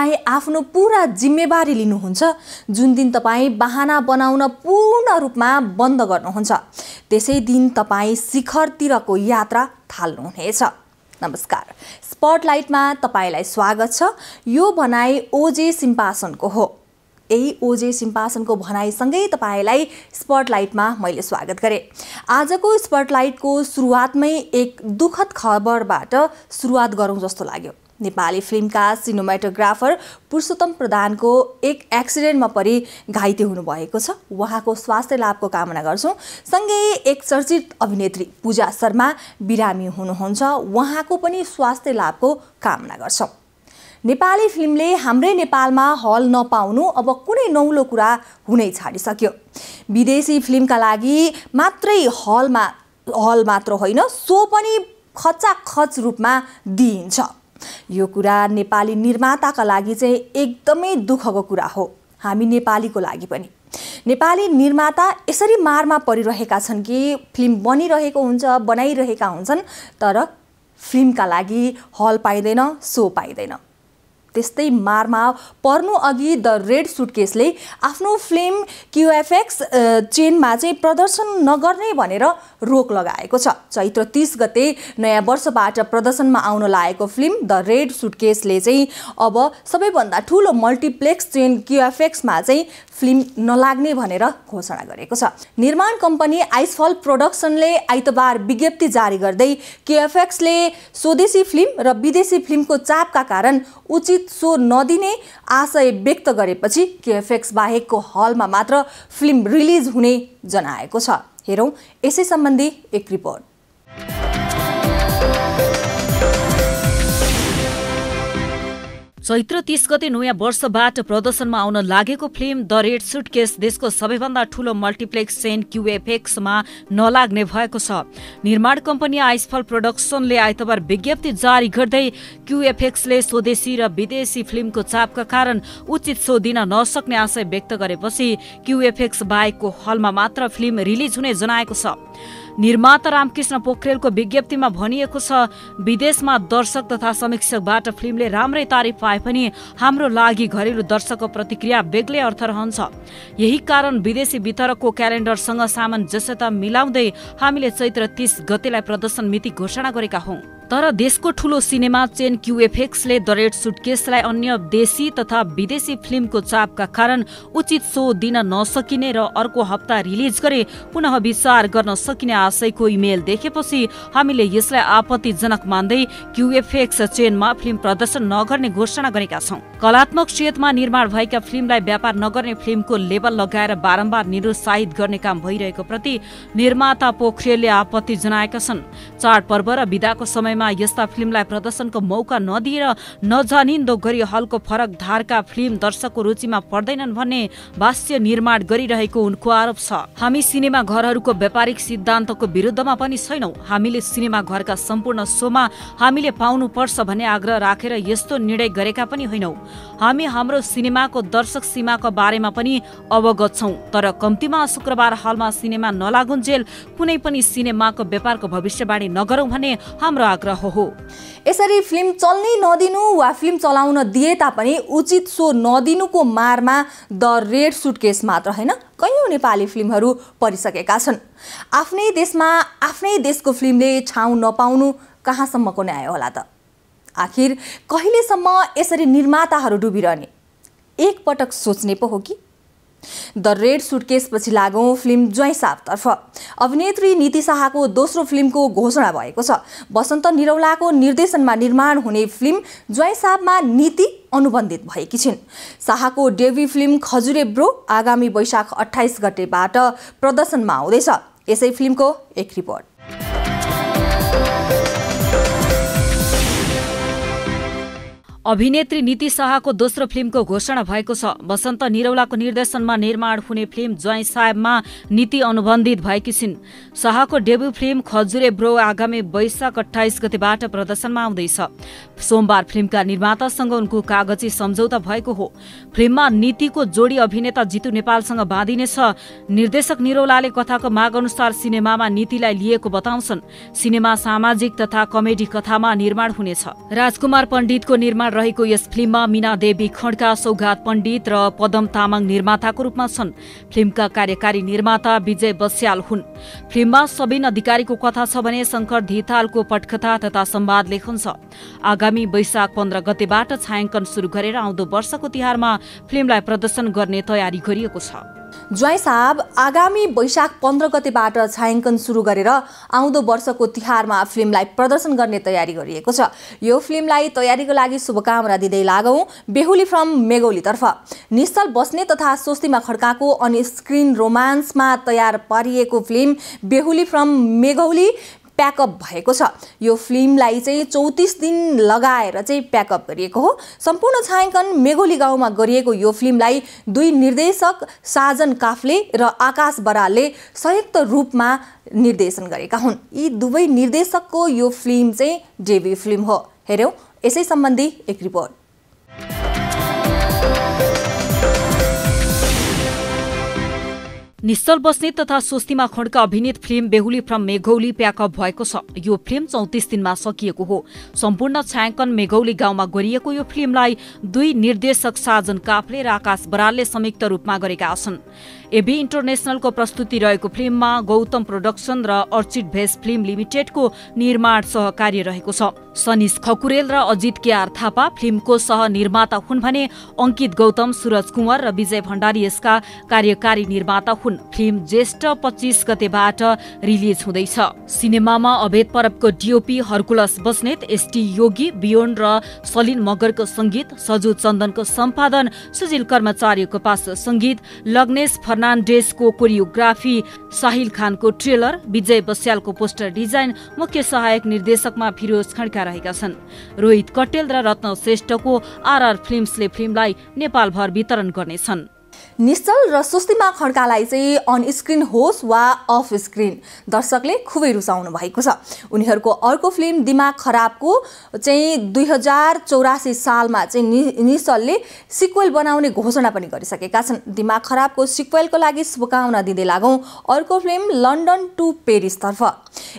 तपाईँ आफ्नो पुरा जिम्मेवारी लिनुहुन्छ जुन दिन तपाईँ बाहना बनाउन पूर्ण रूपमा बन्द गर्नुहुन्छ त्यसै दिन तपाईँ शिखरतिरको यात्रा थाल्नुहुनेछ। नमस्कार। स्पटलाइटमा तपाईँलाई स्वागत छ। यो भनाइ ओजे सिम्पासनको हो। यही ओजे सिम्पासनको भनाइसँगै तपाईँलाई स्पटलाइटमा मैले स्वागत गरेँ। आजको स्पटलाइटको सुरुवातमै एक दुःखद खबरबाट सुरुवात गरौँ जस्तो लाग्यो। नेपाली फिल्मका सिनेमाटोग्राफर पुरुषोत्तम प्रधानको एक एक्सिडेन्टमा परि घाइते हुनुभएको छ। उहाँको स्वास्थ्य लाभको कामना गर्छौँ। सँगै एक चर्चित अभिनेत्री पूजा शर्मा बिरामी हुनुहुन्छ। उहाँको पनि स्वास्थ्य लाभको कामना गर्छौँ। नेपाली फिल्मले हाम्रै नेपालमा हल नपाउनु अब कुनै नौलो कुरा हुनै छाडिसक्यो। विदेशी फिल्मका लागि मात्रै हलमा हल मात्र होइन सो पनि खचाखच रूपमा दिइन्छ। यो कुरा नेपाली निर्माताका लागि चाहिँ एकदमै दुःखको कुरा हो। हामी नेपालीको लागि पनि। नेपाली निर्माता यसरी मारमा परिरहेका छन् कि फिल्म बनिरहेको हुन्छ बनाइरहेका हुन्छन् तर फिल्मका लागि हल पाइँदैन सो पाइँदैन। त्यस्तै मारमा पर्नु अघि द रेड सुटकेसले आफ्नो फिल्म क्युएफएक्स चेनमा चाहिँ प्रदर्शन नगर्ने भनेर रोक लगाएको छ। चैत्र तिस गते नयाँ वर्षबाट प्रदर्शनमा आउन लागेको फिल्म द रेड सुटकेसले चाहिँ अब सबैभन्दा ठुलो मल्टिप्लेक्स चेन क्युएफएक्समा चाहिँ फिल्म नलाग्ने भनेर घोषणा गरेको छ। निर्माण कम्पनी आइसफल प्रोडक्सनले आइतबार विज्ञप्ति जारी गर्दै केएफएक्सले स्वदेशी फिल्म र विदेशी फिल्मको चापका कारण उचित सो नदिने आशय व्यक्त गरेपछि केएफएक्स बाहेकको हलमा मात्र फिल्म रिलिज हुने जनाएको छ। हेरौँ यसै सम्बन्धी एक रिपोर्ट। चैत्र तीस गते नयाँ वर्षबाट प्रदर्शनमा आउन लागेको फिल्म द रेड सुटकेस देशको सबैभन्दा ठूलो मल्टिप्लेक्स चेन क्युएफएक्समा नलाग्ने भएको छ। निर्माण कम्पनी आइसफल प्रोडक्सनले आइतबार विज्ञप्ति जारी गर्दै क्युएफएक्सले स्वदेशी र विदेशी फिल्मको चापका कारण उचित सो दिन नसक्ने आशय व्यक्त गरेपछि क्युएफएक्स बाहेकको हलमा मात्र फिल्म रिलिज हुने जनाएको छ। निर्माता रामकृष्ण पोखरेलको विज्ञप्तिमा भनिएको छ विदेशमा दर्शक तथा समीक्षकबाट फिल्मले राम्रै तारिफ पाए पनि हाम्रो लागि घरेलु दर्शकको प्रतिक्रिया बेग्लै अर्थ रहन्छ यही कारण विदेशी वितरकको क्यालेन्डरसँग सामञ्जस्यता मिलाउँदै हामीले चैत्र तीस गतेलाई प्रदर्शन मिति घोषणा गरेका हौं। तर देशको ठूलो सिनेमा चेन क्युएफएक्सले द रेड सुटकेसलाई अन्य देशी तथा विदेशी फिल्मको चापका कारण उचित सो दिन नसकिने र अर्को हप्ता रिलिज गरे पुनः विचार गर्न सकिने आशयको इमेल देखेपछि हामीले यसलाई आपत्तिजनक मान्दै क्युएफएक्स चेनमा फिल्म प्रदर्शन नगर्ने घोषणा गरेका छौं। कलात्मक क्षेत्रमा निर्माण भएका फिल्मलाई व्यापार नगर्ने फिल्मको लेबल लगाएर बारम्बार निरुत्साहित गर्ने काम भइरहेको प्रति निर्माता पोखरेलले आपत्ति जनाएका छन्। चाडपर्व र विदाको समयमा समयमा यस्ता फिल्मलाई प्रदर्शनको मौका नदिएर नजानिन्दो गरी हलको फरक धारका फिल्म दर्शकको रुचिमा पर्दैनन् भन्ने भाष्य निर्माण गरिरहेको उनको आरोप छ। हामी सिनेमा घरहरूको व्यापारिक सिद्धान्तको विरुद्धमा पनि छैनौँ। हामीले सिनेमा घरका सम्पूर्ण सोमा हामीले पाउनु पर्छ भन्ने आग्रह राखेर यस्तो निर्णय गरेका पनि होइनौ। हामी हाम्रो सिनेमाको दर्शक सीमाको बारेमा पनि अवगत छौँ। तर कम्तीमा शुक्रबार हलमा सिनेमा नलागुन्जेल कुनै पनि सिनेमाको व्यापारको भविष्यवाणी नगरौँ भन्ने हाम्रो आग्रह आग्रह हो। यसरी फिल्म चल्नै नदिनु वा फिल्म चलाउन दिए तापनि उचित सो नदिनुको मारमा द रेड सुटकेस मात्र होइन कैयौँ नेपाली फिल्महरू परिसकेका छन्। आफ्नै देशमा आफ्नै देशको फिल्मले छाउँ नपाउनु कहाँसम्मको न्याय होला त? आखिर कहिलेसम्म यसरी निर्माताहरू डुबिरहने? एकपटक सोच्ने पो हो कि? द रेड सुटकेसपछि लागौँ फिल्म ज्वाइँ सापतर्फ अभिनेत्री नीति शाहको दोस्रो फिल्मको घोषणा भएको छ। वसन्त निरौलाको निर्देशनमा निर्माण हुने फिल्म ज्वाइँ सापमा नीति अनुबन्धित भएकी छिन्। शाहको डेबी फिल्म खजुरे ब्रो आगामी वैशाख अठाइस गतेबाट प्रदर्शनमा आउँदैछ। यसै फिल्मको एक रिपोर्ट। अभिनेत्री नीति शाहको दोस्रो फिल्मको घोषणा भएको छ। वसन्त निरौलाको निर्देशनमा निर्माण हुने फिल्म ज्वाइँ साहेबमा नीति अनुबन्धित भएकी छिन्। शाहको डेब्यू फिल्म खजुरे ब्रो आगामी वैशाख अठाइस गतिबाट प्रदर्शनमा आउँदैछ। सोमबार फिल्मका निर्मातासँग उनको कागजी सम्झौता भएको हो। फिल्ममा नीतिको जोडी अभिनेता जितु नेपालसँग बाँधिनेछ निर्देशक निरौलाले कथाको माग अनुसार सिनेमामा नीतिलाई लिएको बताउँछन्। सिनेमा सामाजिक तथा कमेडी कथामा निर्माण हुनेछ। राजकुमार पण्डितको निर्माण रहेको यस फिल्ममा मीना देवी खड्का सौगात पण्डित र पदम तामाङ निर्माताको रूपमा छन्। फिल्मका कार्यकारी निर्माता विजय बस्याल हुन्। फिल्ममा सबिन अधिकारीको कथा छ भने शङ्कर धितालको पटकथा तथा संवाद लेखन छ। आगामी वैशाख पन्ध्र गतेबाट छायाङ्कन सुरु गरेर आउँदो वर्षको तिहारमा फिल्मलाई प्रदर्शन गर्ने तयारी गरिएको छ। ज्वाइँ साहब आगामी वैशाख पन्ध्र गतेबाट छायाङ्कन सुरु गरेर आउँदो वर्षको तिहारमा फिल्मलाई प्रदर्शन गर्ने तयारी गरिएको छ। यो फिल्मलाई तयारीको लागि शुभकामना दिँदै लागौँ बेहुली फ्रम मेगौलीतर्फ। निश्चल बस्ने तथा स्वस्तिमा खड्काको अनि स्क्रिन रोमान्समा तयार पारिएको फिल्म बेहुली फ्रम मेघौली प्याकअप भएको छ। यो फिल्मलाई चाहिँ चौतिस दिन लगाएर चाहिँ प्याकअप गरिएको हो। सम्पूर्ण छायाङ्कन मेघोली गाउँमा गरिएको यो फिल्मलाई दुई निर्देशक साजन काफले र आकाश बरालले संयुक्त रूपमा निर्देशन गरेका हुन्। यी दुवै निर्देशकको यो फिल्म चाहिँ डेब्यू फिल्म हो। हेऱ्यौँ यसै सम्बन्धी एक रिपोर्ट। निश्चल बस्नेत तथा स्वस्तिमा खड्का अभिनीत फिल्म बेहुली फ्रम मेघौली प्याकअप भएको छ। यो फिल्म चौतिस दिनमा सकिएको हो। सम्पूर्ण छायाङ्कन मेघौली गाउँमा गरिएको यो फिल्मलाई दुई निर्देशक साजन काफले र आकाश बरालले संयुक्त रूपमा गरेका छन्। एबी इन्टरनेसनलको प्रस्तुति रहेको फिल्ममा गौतम प्रोडक्सन र अर्चिड भेस फिल्म लिमिटेडको निर्माण सहकार्य रहेको छ। सनिस खकुरेल र अजित केआर थापा फिल्मको सह निर्माता हुन् भने अङ्कित गौतम सुरज कुँवर र विजय भण्डारी यसका कार्यकारी निर्माता हुन्। फिल्म ज्येष्ठ पच्चिस गतेबाट रिलिज हुँदैछ? सिनेमामा Abhed परबको DOP Hercules Basnet ST Yogi बियोन र सलिन मगरको संगीत सजु चन्दनको सम्पादन सुजिल कर्मचारीको पास संगीत लग्नेश फर्नान्डेसको कोरियोग्राफी साहिल खानको ट्रेलर विजय बस्यालको पोस्टर डिजाइन मुख्य सहायक निर्देशकमा फिरोज खड्का रहेका छन्। रोहित कटेल र रत्न श्रेष्ठको आरआर फिल्म्सले फिल्मलाई नेपालभर वितरण गर्नेछन्। निश्चल र स्वस्तिमा खड्कालाई चाहिँ अन स्क्रिन होस् वा अफ स्क्रिन दर्शकले खुबै रुचाउनु भएको छ। उनीहरूको अर्को फिल्म दिमाग खराबको चाहिँ दुई हजार चौरासी सालमा चाहिँ नि निश्चलले सिक्वेल बनाउने घोषणा पनि गरिसकेका छन्। दिमाग खराबको सिक्वेलको लागि शुभकामना दिँदै लागौँ अर्को फिल्म लन्डन टु पेरिसतर्फ।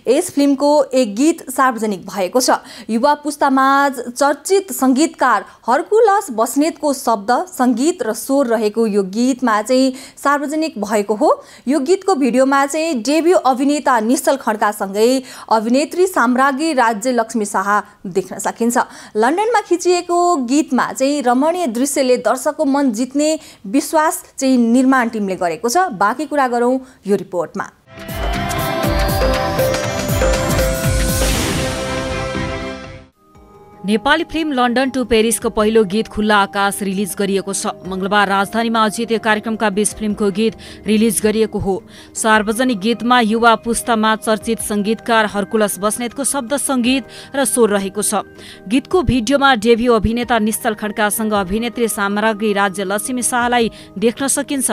यस फिल्मको एक गीत सार्वजनिक भएको छ। युवा पुस्तामाझ चर्चित सङ्गीतकार हर्कुलस बस्नेतको शब्द सङ्गीत र स्वर रहेको यो गीतमा चाहिँ सार्वजनिक भएको हो। यो गीतको भिडियोमा चाहिँ डेब्यू अभिनेता निश्चल खड्कासँगै अभिनेत्री साम्राज्ञी राज्य लक्ष्मी शाह देख्न सकिन्छ। लन्डनमा खिचिएको गीतमा चाहिँ रमणीय दृश्यले दर्शकको मन जित्ने विश्वास चाहिँ निर्माण टिमले गरेको छ। बाँकी कुरा गरौँ यो रिपोर्टमा। नेपाली फिल्म लन्डन टु पेरिसको पहिलो गीत खुल्ला आकाश रिलिज गरिएको छ। मंगलबार राजधानीमा आयोजित कार्यक्रमका बीच फिल्मको गीत रिलिज गरिएको हो। सार्वजनिक गीतमा युवा पुस्तामा चर्चित संगीतकार हर्कुलस बस्नेतको शब्द संगीत र स्वर रहेको छ। गीतको भिडियोमा डेब्यू अभिनेता निश्चल खड्कासँग अभिनेत्री सामग्री राज्य लक्ष्मी शाहलाई देख्न सकिन्छ।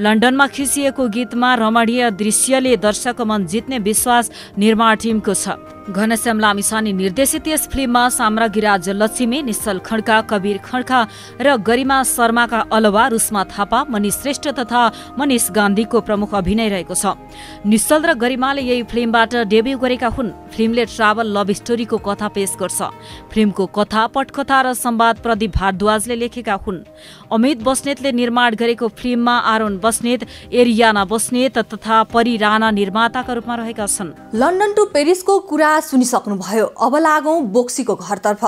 लन्डनमा खिचिएको गीतमा रमणीय दृश्यले दर्शकको मन जित्ने विश्वास निर्माण टिमको छ। घनश्याम लामिसानी निर्देशित यस फिल्ममा साम्राज्ञी लक्ष्मी निश्चल खड्का कवीर खड्का र गरिमा शर्माका अलावा रुस्मा थापा मनिष श्रेष्ठ तथा मनिष गान्धीको प्रमुख अभिनय रहेको छ। निश्चल र गरिमाले यही फिल्मबाट डेब्यू गरेका हुन्। फिल्मले ट्राभल लभ स्टोरीको कथा पेश गर्छ। फिल्मको कथा पटकथा र संवाद प्रदीप भारद्वाजले लेखेका हुन्। अमित बस्नेतले निर्माण गरेको फिल्ममा आरोन बस्नेत एरियाना बस्नेत तथा परि राणा निर्माताका रूपमा रहेका छन्। लन्डन टु पेरिसको कुरा सुनिसक्नुभयो। अब लागौँ बोक्सीको घरतर्फ।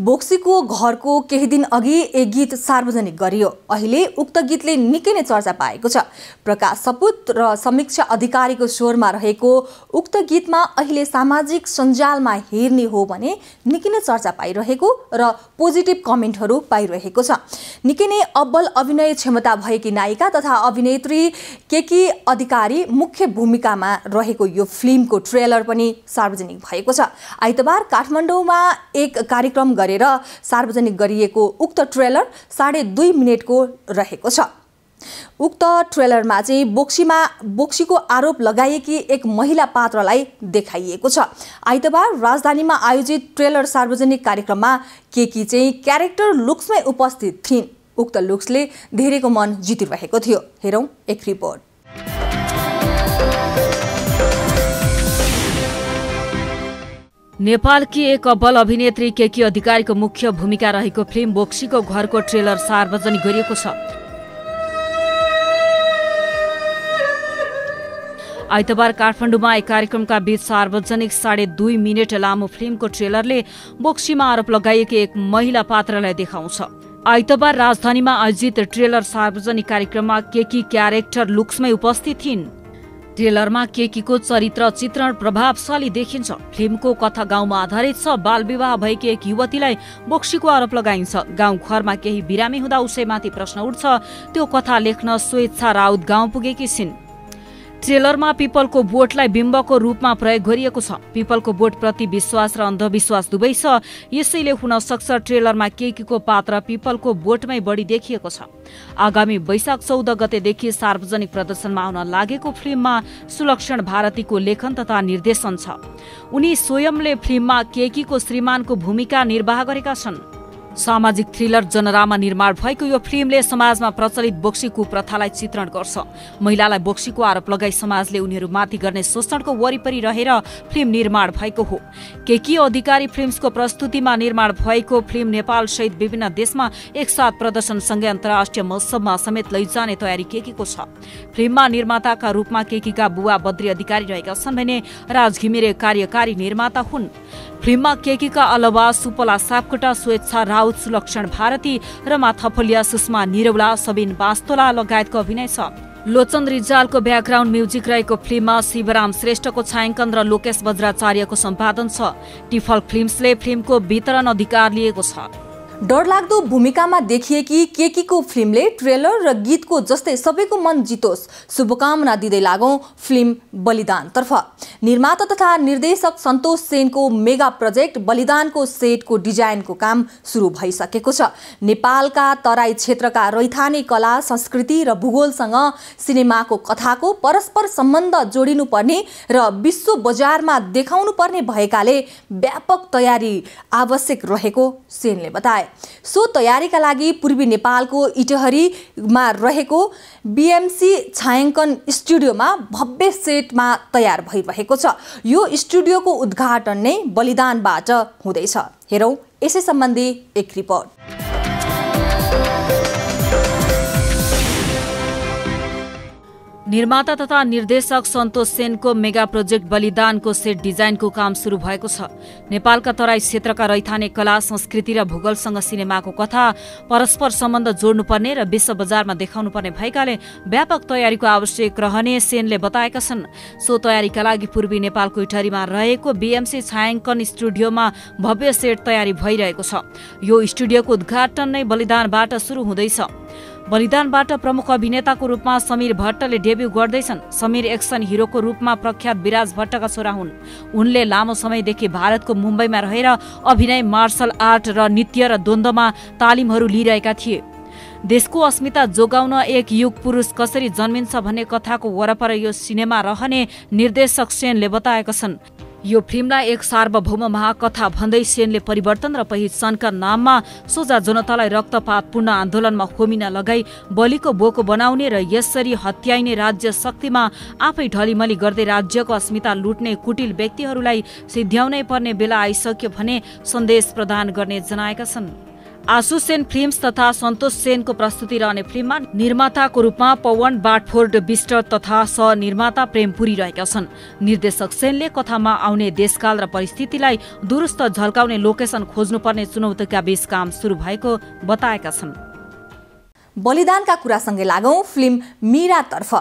बोक्सीको घरको केही दिन अघि एक गीत सार्वजनिक गरियो। अहिले उक्त गीतले निकै नै चर्चा पाएको छ। प्रकाश सपुत र समीक्षा अधिकारीको स्वरमा रहेको उक्त गीतमा अहिले सामाजिक सञ्जालमा हेर्ने हो भने निकै नै चर्चा पाइरहेको र पोजिटिभ कमेन्टहरू पाइरहेको छ। निकै नै अब्बल अभिनय क्षमता भएकी नायिका तथा अभिनेत्री केकी अधिकारी मुख्य भूमिकामा रहेको यो फिल्मको ट्रेलर पनि सार्वजनिक भएको छ। आइतबार काठमाडौँमा एक कार्यक्रम गरेर सार्वजनिक गरिएको उक्त ट्रेलर साढे दुई मिनटको रहेको छ। उक्त ट्रेलरमा चाहिँ बोक्सीमा बोक्सीको आरोप लगाएकी एक महिला पात्रलाई देखाइएको छ। आइतबार राजधानीमा आयोजित ट्रेलर सार्वजनिक कार्यक्रममा केकी चाहिँ क्यारेक्टर लुक्समै उपस्थित थिइन् उक्त लुक्सले धेरैको मन जितिरहेको थियो। हेरौँ एक रिपोर्ट। नेपालकी एक अब्बल अभिनेत्री केकी अधिकारीको मुख्य भूमिका रहेको फिल्म बोक्सीको घरको ट्रेलर सार्वजनिक गरिएको छ। आइतबार काठमाडौँमा एक कार्यक्रमका बीच सार्वजनिक साढे दुई मिनट लामो फिल्मको ट्रेलरले बोक्सीमा आरोप लगाइएकी एक महिला पात्रलाई देखाउँछ। आइतबार राजधानीमा आयोजित ट्रेलर सार्वजनिक कार्यक्रममा केकी क्यारेक्टर लुक्समै उपस्थित थिइन्? ट्रेलरमा केकीको चरित्र चित्रण प्रभावशाली देखिन्छ। फिल्मको कथा गाउँमा आधारित छ बाल विवाह भएकी एक युवतीलाई बोक्सीको आरोप लगाइन्छ। गाउँ घरमा केही बिरामी हुँदा उसैमाथि प्रश्न उठ्छ त्यो कथा लेख्न स्वेच्छा राउत गाउँ पुगेकी छिन्। ट्रेलरमा पिपलको बोटलाई बिम्बको रूपमा प्रयोग गरिएको छ। पिपलको बोट प्रति विश्वास र अन्धविश्वास दुवै छ। यसैले हुन सक्छ ट्रेलरमा केकीको पात्र पिपलको बोटमै बढी देखिएको छ। आगामी वैशाख चौध गतेदेखि सार्वजनिक प्रदर्शनमा आउन लागेको फिल्ममा सुलक्षण भारतीको लेखन तथा निर्देशन छ। उनी स्वयंले फिल्ममा केकीको श्रीमानको भूमिका निर्वाह गरेका छन्। सामाजिक थ्रिलर जनरामा निर्माण भएको यो फिल्मले समाजमा प्रचलित बोक्सी कुप्रथालाई चित्रण गर्छ। महिलालाई बोक्सीको आरोप लगाई समाजले उनीहरूमाथि गर्ने शोषणको वरिपरि रहेर फिल्म निर्माण भएको हो। केकी अधिकारी फिल्मसको प्रस्तुतिमा निर्माण भएको फिल्म नेपाल सहित विभिन्न देशमा एकसाथ प्रदर्शनसँगै अन्तर्राष्ट्रिय महोत्सवमा समेत लैजाने तयारी केकीको छ। फिल्ममा निर्माताका रूपमा केकीका बुवा बद्री अधिकारी रहेका छन् भने राज घिमिरे कार्यकारी निर्माता हुन्। फिल्ममा केकीका अलावा सुपला सापकोटा स्वेच्छा राउत सुलक्षण भारती रमा थपलिया सुषमा निरौला सबिन बास्तोला लगायतको अभिनय छ। लोचन रिजालको ब्याकग्राउन्ड म्युजिक रहेको फिल्ममा शिवराम श्रेष्ठको छायाङ्कन र लोकेश बज्राचार्यको सम्पादन छ। टिफल फिल्म्सले फिल्मको वितरण अधिकार लिएको छ। डरलाग्दो भूमिकामा देखिएकी केकीको फिल्मले ट्रेलर र गीतको जस्तै सबैको मन जितोस्। शुभकामना दिँदै लागौँ फिल्म बलिदानतर्फ। निर्माता तथा निर्देशक सन्तोष सेनको मेगा प्रोजेक्ट बलिदानको सेटको डिजाइनको काम सुरु भइसकेको छ। नेपालका तराई क्षेत्रका रैथाने कला संस्कृति र भूगोलसँग सिनेमाको कथाको परस्पर सम्बन्ध जोडिनुपर्ने र विश्व बजारमा देखाउनु पर्ने भएकाले व्यापक तयारी आवश्यक रहेको सेनले बताए। सो तयारीका लागि पूर्वी नेपालको इटहरीमा रहेको बिएमसी छायाङ्कन स्टुडियोमा भव्य सेटमा तयार भइरहेको छ। यो स्टुडियोको उद्घाटन नै बलिदानबाट हुँदैछ। हेरौँ यसै सम्बन्धी एक रिपोर्ट। निर्माता तथा निर्देशक सन्तोष सेनको मेगा प्रोजेक्ट बलिदानको सेट डिजाइनको काम सुरु भएको छ। नेपालका तराई क्षेत्रका रैथाने कला संस्कृति र भूगोलसँग सिनेमाको कथा परस्पर सम्बन्ध जोड्नुपर्ने र विश्व बजारमा देखाउनु पर्ने भएकाले व्यापक तयारीको आवश्यक रहने सेनले बताएका छन्। सो तयारीका लागि पूर्वी नेपालको इटरीमा रहेको बिएमसी छायाङ्कन स्टुडियोमा भव्य सेट तयारी भइरहेको छ। यो स्टुडियोको उद्घाटन नै बलिदानबाट सुरु हुँदैछ। बलिदानबाट प्रमुख अभिनेताको रूपमा समीर भट्टले डेब्यू गर्दैछन्। समीर एक्सन हिरोको रूपमा प्रख्यात विराज भट्टका छोरा हुन्। उनले लामो समयदेखि भारतको मुम्बईमा रहेर अभिनय मार्शल आर्ट र नृत्य र द्वन्द्वमा तालिमहरू लिइरहेका थिए। देशको अस्मिता जोगाउन एक युग पुरुष कसरी जन्मिन्छ भन्ने कथाको वरपर यो सिनेमा रहने निर्देशक सेनले बताएका छन्। यो फिल्मलाई एक सार्वभौम महाकथा भन्दै सेनले परिवर्तन र पहिचानका नाममा सोझा जनतालाई रक्तपातपूर्ण आन्दोलनमा होमिन लगाई बलिको बोको बनाउने र यसरी हत्याइने राज्य शक्तिमा आफै ढलिमली गर्दै राज्यको अस्मिता लुट्ने कुटिल व्यक्तिहरूलाई सिद्ध्याउनै पर्ने बेला आइसक्यो भने सन्देश प्रदान गर्ने जनाएका छन्। आशु सेन फिल्म्स तथा सन्तोष सेनको प्रस्तुति रहने फिल्ममा निर्माताको रूपमा पवन बाटफोर्ड बिस्ट तथा सहनिर्माता प्रेमपुरी रहेका छन्। निर्देशक सेनले कथामा आउने देशकाल र परिस्थितिलाई दुरुस्त झल्काउने लोकेसन खोज्नुपर्ने चुनौतीका बीच काम सुरु भएको बताएका छन्। बलिदानका कुरासँगै लागौँ film मिरातर्फ।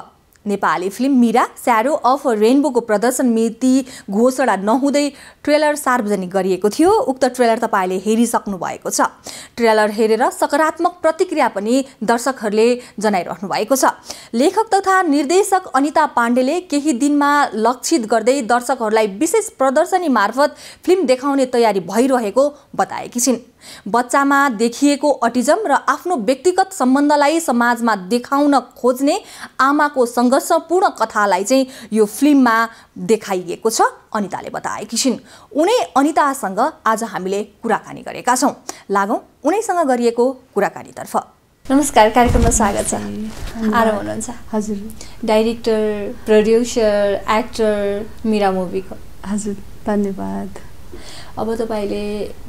Nepali film Mira sparrow of रेनबोको प्रदर्शन मिति घोषणा नहुँदै ट्रेलर सार्वजनिक गरिएको थियो। उक्त ट्रेलर तपाईँले हेरिसक्नु भएको छ। ट्रेलर हेरेर सकारात्मक प्रतिक्रिया पनि दर्शकहरूले जनाइरहनु भएको छ। लेखक तथा निर्देशक अनिता पाण्डेले केही दिनमा लक्षित गर्दै दर्शकहरूलाई विशेष प्रदर्शनी मार्फत फिल्म देखाउने तयारी भइरहेको बताएकी छिन्। बच्चामा देखिएको अटिजम र आफ्नो व्यक्तिगत सम्बन्धलाई समाजमा देखाउन खोज्ने आमाको सङ्घर्षपूर्ण कथालाई चाहिँ यो फिल्ममा देखाइएको छ। अनिताले बताएकी छिन्। उनै अनितासँग आज हामीले कुराकानी गरेका छौँ। लागौँ उनैसँग गरिएको कुराकानीतर्फ। नमस्कार कार्यक्रममा स्वागत छ। आराम हुनुहुन्छ? हजुर। डाइरेक्टर प्रड्युसर एक्टर मिरा मुभीको। हजुर धन्यवाद। अब तपाईँले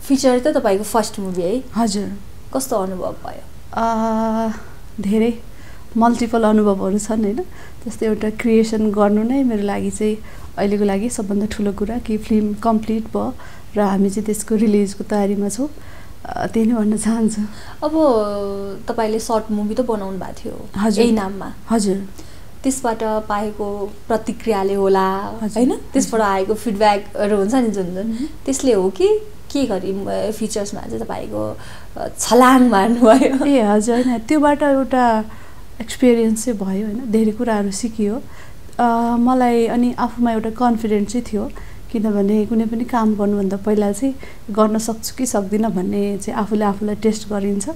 फिचर त तपाईँको फर्स्ट मुभी है। हजुर। कस्तो अनुभव भयो? धेरै मल्टिपल अनुभवहरू छन् होइन? जस्तै एउटा क्रिएसन गर्नु नै मेरो लागि चाहिँ अहिलेको लागि सबभन्दा ठुलो कुरा कि फिल्म कम्प्लिट भयो र हामी चाहिँ त्यसको रिलिजको तयारीमा छौँ। त्यही नै भन्न चाहन्छु। अब तपाईँले सर्ट मुभी त बनाउनु भएको थियो। हजुर। यही नाममा। हजुर। त्यसबाट पाएको प्रतिक्रियाले होला। होइन? त्यसबाट आएको फिडब्याकहरू हुन्छ नि जुन जुन। त्यसले हो कि के गरी फिचर्समा चाहिँ तपाईँको छलाङ मार्नुभयो? ए हजुर होइन। त्योबाट एउटा एक्सपिरियन्स चाहिँ भयो होइन? धेरै कुराहरू सिकियो। मलाई अनि आफूमा एउटा कन्फिडेन्ट चाहिँ थियो। किनभने कुनै पनि काम गर्नुभन्दा पहिला चाहिँ गर्न सक्छु कि सक्दिनँ भन्ने चाहिँ आफूले आफूलाई टेस्ट गरिन्छ।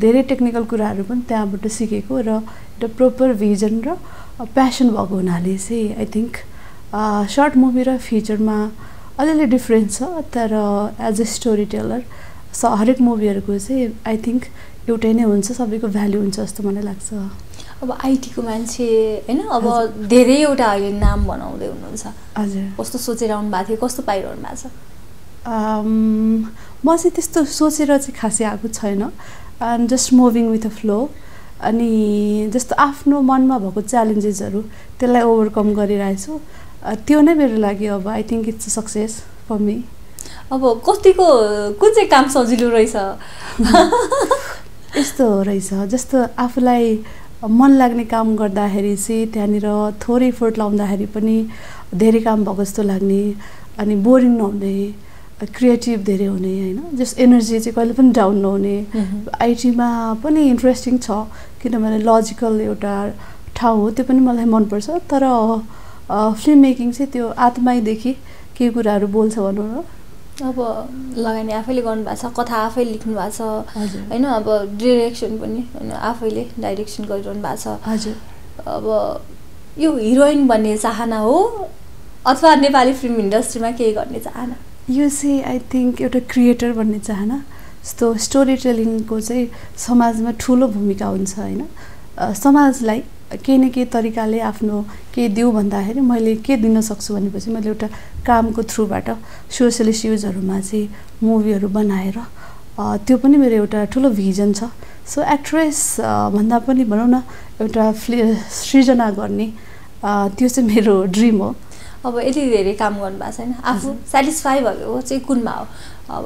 धेरै टेक्निकल कुराहरू पनि त्यहाँबाट सिकेको र एउटा प्रोपर भिजन र प्यासन भएको हुनाले चाहिँ आई थिङ्क सर्ट मुभी र फिचरमा अलिअलि डिफ्रेन्स छ तर एज अ स्टोरी टेलर स हरेक मुभीहरूको चाहिँ आई थिङ्क एउटै नै हुन्छ सबैको भ्याल्यु हुन्छ जस्तो मलाई लाग्छ। अब आइटीको मान्छे होइन अब धेरैवटा अहिले नाम बनाउँदै हुनुहुन्छ। हजुर। कस्तो सोचेर आउनु भएको थियो कस्तो पाइरहनु भएको छ? म चाहिँ त्यस्तो सोचेर चाहिँ खासै आएको छैन। And just moving with a flow अनि जस्तो आफ्नो मनमा भएको च्यालेन्जेसहरू त्यसलाई ओभरकम गरिरहेछु। त्यो नै मेरो लागि अब I think it's a success for me अब कतिको कुन चाहिँ काम सजिलो रहेछ? यस्तो रहेछ जस्तो आफूलाई मन लाग्ने काम गर्दाखेरि चाहिँ त्यहाँनिर थोरै इफोर्ट लाउँदाखेरि पनि धेरै काम भएको जस्तो लाग्ने अनि बोरिङ नहुने क्रिएटिभ धेरै हुने होइन? जस एनर्जी चाहिँ कहिले पनि डाउन नहुने। आइटीमा पनि इन्ट्रेस्टिङ छ किनभने लजिकल एउटा ठाउँ हो त्यो पनि मलाई मनपर्छ। तर फिल्म मेकिङ चाहिँ त्यो आत्मैदेखि के कुराहरू बोल्छ भनौँ न अब लगानी आफैले गर्नुभएको छ कथा आफै लेख्नु भएको छ। होइन अब डिरेक्सन पनि होइन आफैले डाइरेक्सन गरिरहनु भएको छ। हजुर। अब यो हिरोइन बन्ने चाहना हो अथवा नेपाली फिल्म इन्डस्ट्रीमा केही गर्ने चाहना? यो चाहिँ आई थिङ्क एउटा क्रिएटर भन्ने चाहना। जस्तो स्टोरी टेलिङको चाहिँ समाजमा ठुलो भूमिका हुन्छ होइन? समाजलाई केही न केही तरिकाले आफ्नो केही दिउँ भन्दाखेरि मैले के दिन सक्छु भनेपछि मैले एउटा कामको थ्रुबाट सोसियल इस्युजहरूमा चाहिँ मुभीहरू बनाएर त्यो पनि मेरो एउटा ठुलो भिजन छ। सो एक्ट्रेस भन्दा पनि भनौँ न एउटा फ्लि सृजना गर्ने त्यो चाहिँ मेरो ड्रिम हो। अब यति धेरै काम गर्नुभएको छैन। आफू। सेटिस्फाई भएको चाहिँ कुनमा हो? अब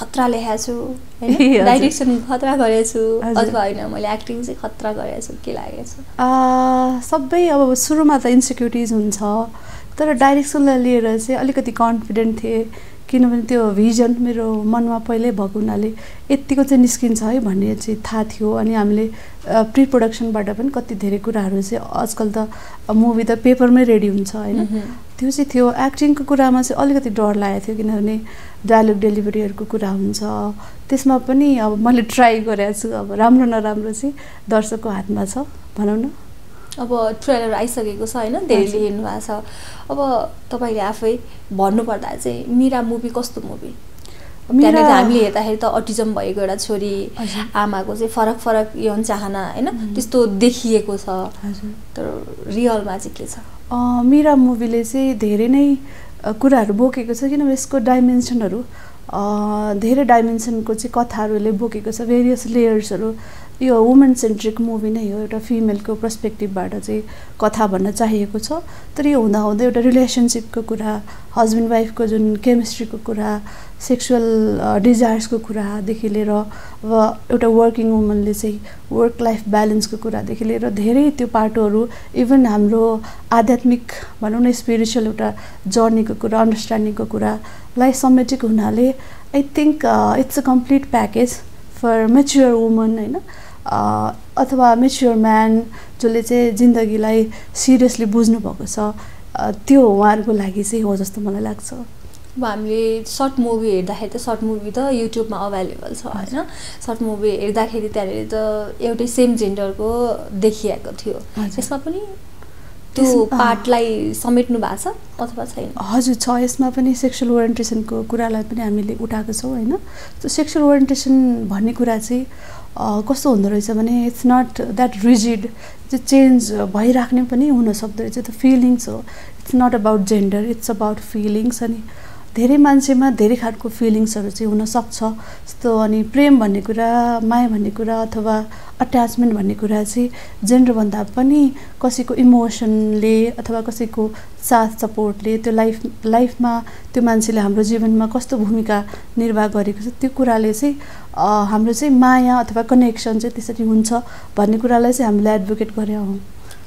खतरा लेखाएको छु होइन। डाइरेक्सन खतरा गरेको छु। अथवा होइन मैले एक्टिङ चाहिँ खतरा गरेको छु के लागेको छ सबै अब सुरुमा त इन्सेक्युरिटिज हुन्छ तर डाइरेक्सनलाई लिएर चाहिँ अलिकति कन्फिडेन्ट थिएँ किनभने त्यो भिजन मेरो मनमा पहिल्यै भएको हुनाले यत्तिको चाहिँ निस्किन्छ है भन्ने चाहिँ थाहा थियो अनि हामीले प्रि प्रडक्सनबाट पनि कति धेरै कुराहरू चाहिँ आजकल त मुभी त पेपरमै रेडी हुन्छ होइन। त्यो चाहिँ थियो। एक्टिङको कुरामा चाहिँ अलिकति डर लागेको थियो किनभने डायलग डेलिभरीहरूको कुरा हुन्छ। त्यसमा पनि अब मैले ट्राई गरेको छु। अब राम्रो नराम्रो चाहिँ दर्शकको हातमा छ। भनौँ न। अब ट्रेलर आइसकेको छ होइन? धेरैले। हेर्नु भएको छ। अब तपाईँले आफै भन्नुपर्दा चाहिँ मिरा मुभी कस्तो मुभी? त्यहाँनिर त हामीले हेर्दाखेरि त अटिजम भएको एउटा छोरी। आमाको चाहिँ फरक फरक यौन चाहना होइन? त्यस्तो देखिएको छ। तर रियलमा चाहिँ के छ? मिरा मुभीले चाहिँ धेरै नै कुराहरू बोकेको छ किनभने यसको डाइमेन्सनहरू धेरै डाइमेन्सनको चाहिँ कथाहरूले बोकेको छ भेरियस लेयर्सहरू यो वुमेन सेन्ट्रिक मुभी नै हो एउटा फिमेलको पर्सपेक्टिभबाट चाहिँ कथा भन्न चाहिएको छ। तर यो हुँदाहुँदै एउटा रिलेसनसिपको कुरा हस्बेन्ड वाइफको जुन केमिस्ट्रीको कुरा सेक्सुअल डिजायर्सको कुरादेखि लिएर अब एउटा वर्किङ वुमनले चाहिँ वर्क लाइफ ब्यालेन्सको कुरादेखि लिएर धेरै त्यो पाटोहरू इभन हाम्रो आध्यात्मिक भनौँ न स्पिरिचुअल एउटा जर्नीको कुरा अन्डरस्ट्यान्डिङको कुरालाई समेटेको हुनाले I think it's a complete package for mature woman होइन? अ, अथवा मेच्योर म्यान जसले चाहिँ जिन्दगीलाई सिरियसली बुझ्नुभएको छ अ, त्यो उहाँहरूको लागि चाहिँ हो जस्तो मलाई लाग्छ। अब हामीले सर्ट मुभी हेर्दाखेरि त सर्ट मुभी त युट्युबमा अभाइलेबल छ होइन? सर्ट मुभी हेर्दाखेरि त्यहाँनिर त एउटै सेम जेन्डरको देखिएको थियो। हजुर। यसमा पनि त्यो। पार्टलाई समेट्नु भएको छ अथवा छैन? हजुर छ। यसमा पनि सेक्सुअल ओरिएन्टेसनको कुरालाई पनि हामीले उठाएको छौँ होइन? त्यो सेक्सुअल ओरिएन्टेसन भन्ने कुरा चाहिँ कस्तो हुँदो रहेछ भने इट्स नट द्याट रिजिड त्यो चेन्ज भइराख्ने पनि हुनसक्दो रहेछ। त्यो फिलिङ्स हो। It's not about gender it's about feelings अनि धेरै मान्छेमा धेरै खालको फिलिङ्सहरू चाहिँ हुनसक्छ। जस्तो अनि प्रेम भन्ने कुरा माया भन्ने कुरा अथवा अट्याचमेन्ट भन्ने कुरा चाहिँ जेन्डरभन्दा पनि कसैको इमोसनले अथवा कसैको साथ सपोर्टले त्यो लाइफ लाइफमा त्यो मान्छेले हाम्रो जीवनमा कस्तो भूमिका निर्वाह गरेको छ त्यो कुराले चाहिँ हाम्रो चाहिँ माया अथवा कनेक्सन चाहिँ त्यसरी हुन्छ भन्ने कुरालाई चाहिँ हामीले एडभोकेट गरे हौँ।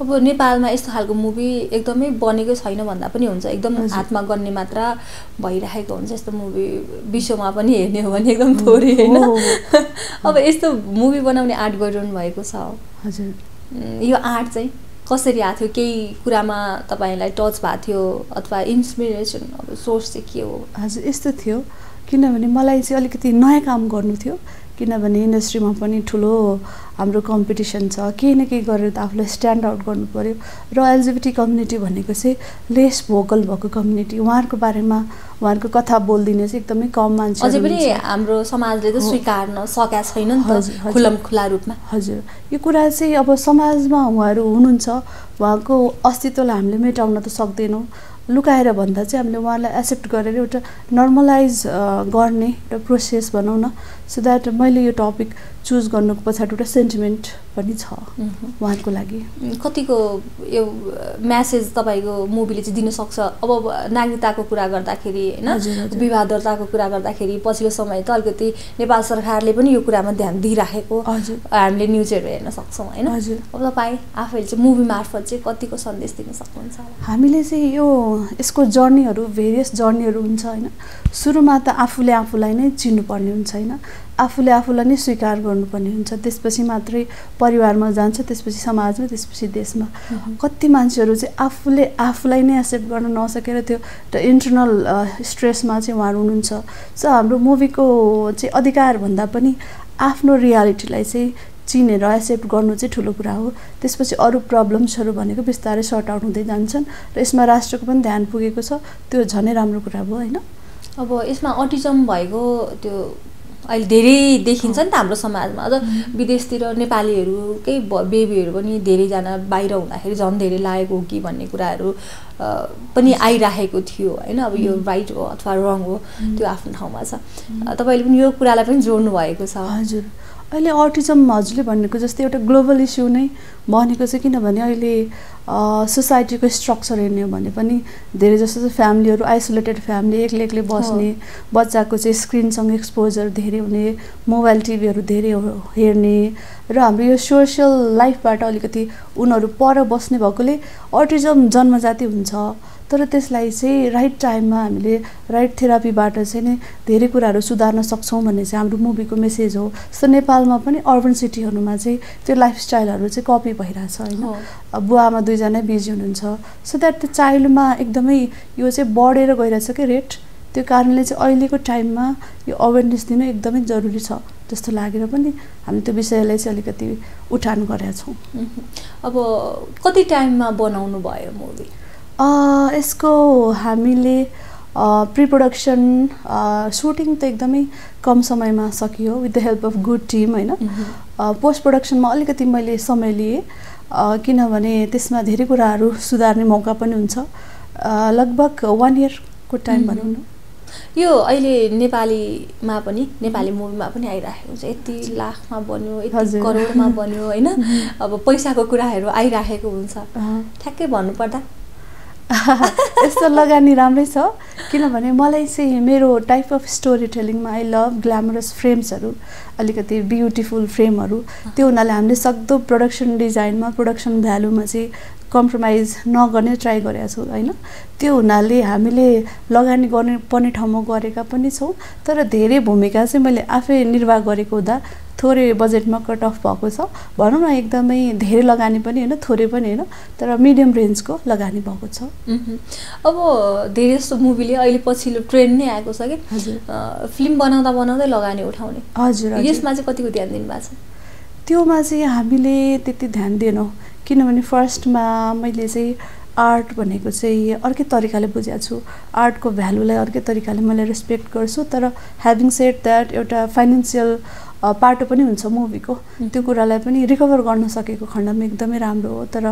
अब नेपालमा यस्तो खालको मुभी एकदमै बनेको छैन भन्दा पनि हुन्छ। एकदम हातमा गर्ने मात्रा भइरहेको हुन्छ यस्तो मुभी। विश्वमा पनि हेर्ने हो भने एकदम थोरै होइन। अब यस्तो मुभी बनाउने आर्ट गरिरहनु भएको छ। हजुर। यो आर्ट चाहिँ कसरी आएको थियो? केही कुरामा तपाईँलाई टच भएको थियो? अथवा इन्सपिरेसन अब सोर्स चाहिँ के हो? हजुर यस्तो थियो। किनभने मलाई चाहिँ अलिकति नयाँ काम गर्नु थियो। किनभने इन्डस्ट्रीमा पनि ठुलो हाम्रो कम्पिटिसन छ। केही न केही गरेर त आफूलाई स्ट्यान्ड आउट गर्नु पऱ्यो र एलजिबिटी कम्युनिटी भनेको चाहिँ लेस भोकल भएको कम्युनिटी उहाँहरूको बारेमा उहाँहरूको कथा बोलिदिने चाहिँ एकदमै कम मान्छे अझै पनि हाम्रो समाजले त स्वीकार्न सकेका छैन नि त खुलम खुला रूपमा। हजुर। यो कुरा चाहिँ अब समाजमा उहाँहरू हुनुहुन्छ। उहाँको अस्तित्वलाई हामीले मेटाउन त सक्दैनौँ। लुकाएर भन्दा चाहिँ हामीले उहाँलाई एक्सेप्ट गरेर एउटा नर्मलाइज गर्ने एउटा प्रोसेस भनौँ न सो द्याट मैले यो टपिक चुज गर्नुको पछाडि एउटा सेन्टिमेन्ट पनि छ उहाँहरूको लागि। कतिको यो म्यासेज तपाईँको मुभीले चाहिँ दिन सक्छ? अब नागरिकताको कुरा गर्दाखेरि होइन? विवाह दर्ताको कुरा गर्दाखेरि पछिल्लो समय त अलिकति नेपाल सरकारले पनि यो कुरामा ध्यान दिइराखेको हामीले न्युजहरू हेर्न सक्छौँ होइन? अब तपाईँ आफैले चाहिँ मुभी मार्फत चाहिँ कतिको सन्देश दिन सक्नुहुन्छ? हामीले चाहिँ यो यसको जर्नीहरू भेरियस जर्नीहरू हुन्छ होइन? सुरुमा त आफूले आफूलाई नै चिन्नुपर्ने हुन्छ होइन? आफूले आफूलाई नै स्वीकार गर्नुपर्ने हुन्छ। त्यसपछि मात्रै परिवारमा जान्छ त्यसपछि समाजमा त्यसपछि देशमा। कति मान्छेहरू चाहिँ आफूले आफूलाई नै एक्सेप्ट गर्न नसकेर त्यो इन्टरनल स्ट्रेसमा चाहिँ उहाँहरू हुनुहुन्छ। सो हाम्रो मुभीको चाहिँ अधिकार भन्दा पनि आफ्नो रियालिटीलाई चाहिँ चिनेर एक्सेप्ट गर्नु चाहिँ ठुलो कुरा हो। त्यसपछि अरू प्रब्लम्सहरू भनेको बिस्तारै सर्ट आउट हुँदै जान्छन् र यसमा राष्ट्रको पनि ध्यान पुगेको छ। त्यो झनै राम्रो कुरा भयो होइन? अब यसमा अटिजम भएको त्यो अहिले धेरै देखिन्छ नि त हाम्रो समाजमा। अझ विदेशतिर नेपालीहरूकै बेबीहरू पनि धेरैजना बाहिर हुँदाखेरि झन् धेरै लागेको हो कि भन्ने कुराहरू। पनि आइराखेको थियो होइन? अब यो राइट हो अथवा रङ हो त्यो आफ्नो ठाउँमा छ। तपाईँले पनि यो कुरालाई पनि जोड्नु भएको छ। हजुर। अहिले अटिजम हजुरले भनेको जस्तै एउटा ग्लोबल इस्यु नै भनेको चाहिँ किनभने अहिले सोसाइटीको स्ट्रक्चर हेर्ने हो भने पनि धेरै जस्तो चाहिँ फ्यामिलीहरू आइसोलेटेड फ्यामिली एक्लै एक्लै बस्ने बच्चाको चाहिँ स्क्रिनसँग एक्सपोजर धेरै हुने मोबाइल टिभीहरू धेरै हेर्ने र हाम्रो यो सोसियल लाइफबाट अलिकति उनीहरू पर बस्ने भएकोले अटिजम जन्मजाति हुन्छ। तर त्यसलाई चाहिँ राइट टाइममा हामीले राइट थेरापीबाट चाहिँ नै धेरै कुराहरू सुधार्न सक्छौँ भन्ने चाहिँ हाम्रो मुभीको मेसेज हो। जस्तो नेपालमा पनि अर्बन सिटीहरूमा चाहिँ त्यो लाइफस्टाइलहरू चाहिँ कपी भइरहेछ होइन? बुवा आमा दुईजनै बिजी हुनुहुन्छ। सो द्याट त्यो चाइल्डमा एकदमै यो चाहिँ बढेर गइरहेछ कि रेट त्यो कारणले चाहिँ अहिलेको टाइममा यो अवेरनेस दिनु एकदमै जरुरी छ जस्तो लागेर पनि हामी त्यो विषयलाई चाहिँ अलिकति उठान गरेका छौँ। अब कति टाइममा बनाउनु भयो मुभी यसको हामीले प्रि प्रडक्सन सुटिङ त एकदमै कम समयमा सकियो with the help of good team होइन? पोस्ट प्रडक्सनमा अलिकति मैले समय लिएँ किनभने त्यसमा धेरै कुराहरू सुधार्ने मौका पनि हुन्छ। लगभग वान इयरको टाइम भनौँ न। यो अहिले नेपालीमा पनि नेपाली मुभीमा पनि आइराखेको हुन्छ यति लाखमा बन्यो यति करोडमा बन्यो होइन? अब पैसाको कुराहरू आइराखेको हुन्छ। ठ्याक्कै भन्नुपर्दा यस्तो लगानी राम्रै छ। किनभने मलाई चाहिँ मेरो टाइप अफ स्टोरी टेलिङमा आई लभ ग्ल्यामरस फ्रेम्सहरू अलिकति ब्युटिफुल फ्रेमहरू त्यो हुनाले हामीले सक्दो प्रडक्सन डिजाइनमा प्रडक्सन भ्यालुमा चाहिँ कम्प्रोमाइज नगर्ने ट्राई गरेका छौँ होइन? त्यो हुनाले हामीले लगानी गर्ने पर्ने ठाउँमा गरेका पनि छौँ तर धेरै भूमिका चाहिँ मैले आफै निर्वाह गरेको हुँदा थोरै बजेटमा कट अफ भएको छ। भनौँ न एकदमै धेरै लगानी पनि होइन थोरै पनि होइन तर मिडियम रेन्जको लगानी भएको छ। अब धेरै जस्तो मुभीले अहिले पछिल्लो ट्रेन्ड नै आएको छ कि? हजुर। फिल्म बनाउँदा बनाउँदै लगानी उठाउने। हजुर। यसमा चाहिँ कतिको ध्यान दिनुभएको छ? त्योमा चाहिँ हामीले त्यति ध्यान दिएनौँ। किनभने फर्स्टमा मैले चाहिँ आर्ट भनेको चाहिँ अर्कै तरिकाले बुझेको छु। आर्टको भ्यालुलाई अर्कै तरिकाले मैले रेस्पेक्ट गर्छु तर ह्याभिङ सेट द्याट एउटा फाइनेन्सियल पाटो पनि हुन्छ मुभीको। त्यो कुरालाई पनि रिकभर गर्न सकेको खण्डमा एकदमै राम्रो हो। तर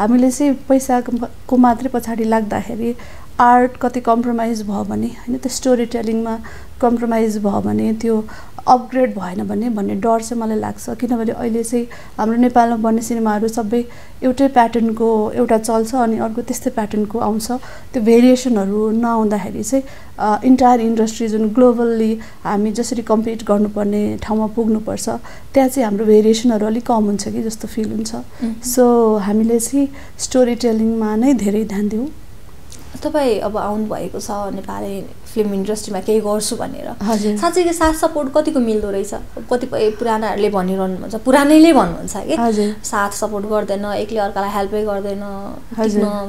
हामीले चाहिँ पैसाको मात्रै पछाडि लाग्दाखेरि आर्ट कति कम्प्रोमाइज भयो भने होइन त्यो स्टोरी टेलिङमा कम्प्रोमाइज भयो भने त्यो अपग्रेड भएन भने भन्ने डर चाहिँ मलाई लाग्छ। किनभने अहिले चाहिँ हाम्रो नेपालमा बन्ने सिनेमाहरू सबै एउटै प्याटर्नको एउटा चल्छ अनि अर्को त्यस्तै प्याटर्नको आउँछ। त्यो भेरिएसनहरू नआउँदाखेरि चाहिँ इन्टायर इन्डस्ट्री जुन ग्लोबल्ली हामी जसरी कम्पिट गर्नुपर्ने ठाउँमा पुग्नुपर्छ त्यहाँ चाहिँ हाम्रो भेरिएसनहरू अलिक कम हुन्छ कि जस्तो फिल हुन्छ। सो हामीले चाहिँ स्टोरी टेलिङमा नै धेरै ध्यान दिउँ। तपाईँ अब आउनुभएको छ नेपाली फिल्म इन्डस्ट्रीमा केही गर्छु भनेर। हजुर। साँच्चै साथ सपोर्ट कतिको मिल्दो रहेछ? कतिपय पुरानाहरूले भनिरहनुहुन्छ पुरानैले भन्नुहुन्छ कि। साथ सपोर्ट गर्दैन एक्लै अर्कालाई हेल्पै गर्दैन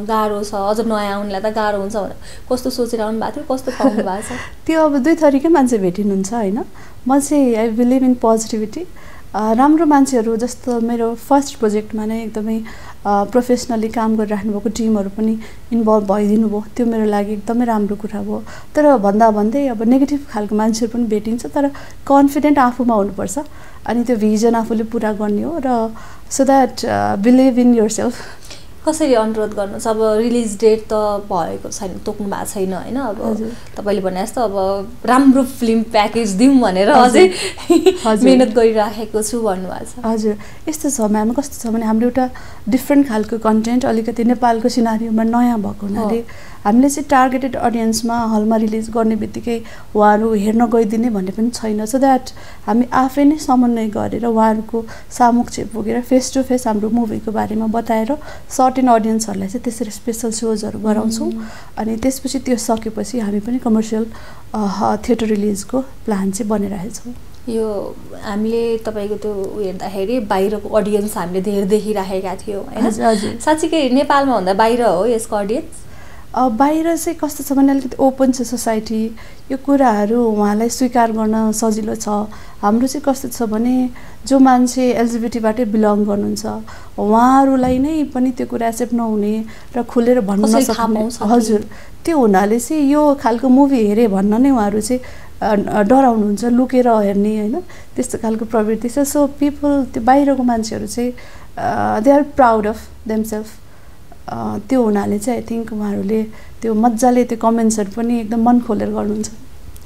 गाह्रो छ अझ नयाँ आउनेलाई त गाह्रो हुन्छ भनेर। कस्तो सोचेर आउनु भएको थियो कस्तो पाउनु भएको छ? त्यो अब दुई थरीकै मान्छे भेटिनुहुन्छ होइन। म चाहिँ आई बिलिभ इन पोजिटिभिटी राम्रो मान्छेहरू जस्तो मेरो फर्स्ट प्रोजेक्टमा नै एकदमै प्रोफेसनली काम गरिराख्नु भएको टिमहरू पनि इन्भल्भ भइदिनु भयो। त्यो मेरो लागि एकदमै राम्रो कुरा भयो तर भन्दा भन्दै अब नेगेटिभ खालको मान्छेहरू पनि भेटिन्छ तर कन्फिडेन्ट आफूमा हुनुपर्छ। अनि त्यो भिजन आफूले पुरा गर्ने हो र so that believe in yourself कसरी अनुरोध गर्नुहोस् अब रिलिज डेट त भएको छैन तोक्नु भएको छैन होइन? अब। तपाईँले भने जस्तो अब राम्रो फिल्म प्याकेज दिउँ भनेर अझै। मिहिनेत गरिराखेको छु भन्नुभएको छ। हजुर। यस्तो छ म्याम कस्तो छ भने हाम्रो एउटा डिफ्रेन्ट खालको कन्टेन्ट अलिकति नेपालको सिनारीमा नयाँ भएको हुनाले हामीले चाहिँ टार्गेटेड अडियन्समा हलमा रिलिज गर्ने बित्तिकै उहाँहरू हेर्न गइदिने भन्ने पनि छैन। सो द्याट हामी आफै नै समन्वय गरेर उहाँहरूको सामुक्ष पुगेर फेस टु फेस हाम्रो मुभीको बारेमा बताएर सर्टेन अडियन्सहरूलाई चाहिँ त्यसरी स्पेसल सोजहरू गराउँछौँ। अनि त्यसपछि त्यो सकेपछि हामी पनि कमर्सियल थिएटर रिलिजको प्लान चाहिँ बनाइरहेछौँ यो हामीले तपाईँको त्यो हेर्दाखेरि बाहिरको अडियन्स हामीले धेरै देखिराखेका थियौँ होइन। साँच्चीकै नेपालमा भन्दा बाहिर हो यसको अडियन्स बाहिर चाहिँ कस्तो छ भने अलिकति ओपन छ सोसाइटी। यो कुराहरू उहाँलाई स्वीकार गर्न सजिलो छ। हाम्रो चाहिँ कस्तो छ भने जो मान्छे एलजिबिटीबाटै बिलङ गर्नुहुन्छ उहाँहरूलाई नै पनि त्यो कुरा एक्सेप्ट नहुने र खुलेर भन्न नसक्ने? हजुर। त्यो हुनाले चाहिँ यो खालको मुभी हेरेँ भन्न नै उहाँहरू चाहिँ डराउनुहुन्छ लुकेर हेर्ने होइन त्यस्तो खालको प्रवृत्ति छ। सो पिपल त्यो बाहिरको मान्छेहरू चाहिँ they are proud of themselves त्यो हुनाले चाहिँ आई थिङ्क उहाँहरूले त्यो मजाले त्यो कमेन्ट्सहरू पनि एकदम मन खोलेर गर्नुहुन्छ।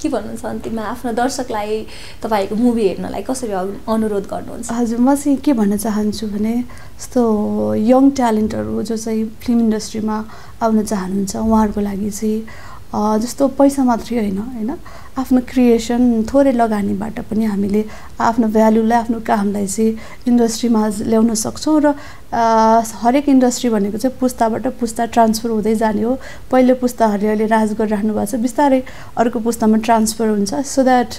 के भन्नुहुन्छ अन्तिममा? आफ्नो दर्शकलाई तपाईँको मुभी हेर्नलाई कसरी अनु- अनुरोध गर्नुहुन्छ? हजुर म चाहिँ के भन्न चाहन्छु भने यस्तो यङ ट्यालेन्टहरू जो चाहिँ फिल्म इन्डस्ट्रीमा आउन चाहनुहुन्छ उहाँहरूको लागि चाहिँ जस्तो पैसा मात्रै होइन होइन? आफ्नो क्रिएसन थोरै लगानीबाट पनि हामीले आफ्नो भ्यालुलाई आफ्नो कामलाई चाहिँ इन्डस्ट्रीमा ल्याउन सक्छौँ र हरेक इन्डस्ट्री भनेको चाहिँ पुस्ताबाट पुस्ता ट्रान्सफर हुँदै जाने हो। पहिलो पुस्ताहरूले अहिले राज गरिराख्नु भएको छ। बिस्तारै अर्को पुस्तामा ट्रान्सफर हुन्छ। सो द्याट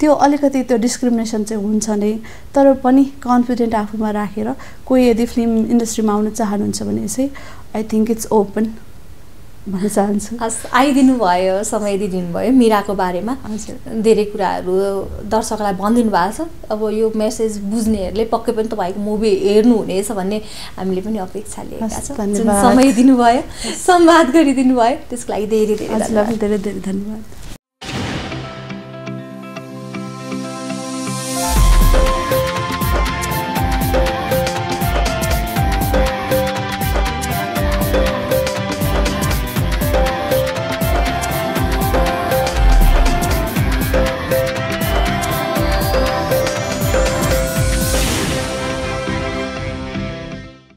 त्यो अलिकति त्यो डिस्क्रिमिनेसन चाहिँ हुन्छ नै। तर पनि कन्फिडेन्ट आफूमा राखेर कोही यदि फिल्म इन्डस्ट्रीमा आउन चाहनुहुन्छ भने चाहिँ आई थिङ्क इट्स ओपन भन्न चाहन्छु। हस् आइदिनु भयो समय दिइदिनु भयो मिराको बारेमा। हजुर। धेरै कुराहरू दर्शकलाई भनिदिनु भएको छ। अब यो मेसेज बुझ्नेहरूले पक्कै पनि तपाईँको मुभी हेर्नुहुनेछ भन्ने हामीले पनि अपेक्षा लिएका छौँ। समय दिनुभयो संवाद गरिदिनु भयो त्यसको लागि धेरै धेरै धेरै धेरै धन्यवाद।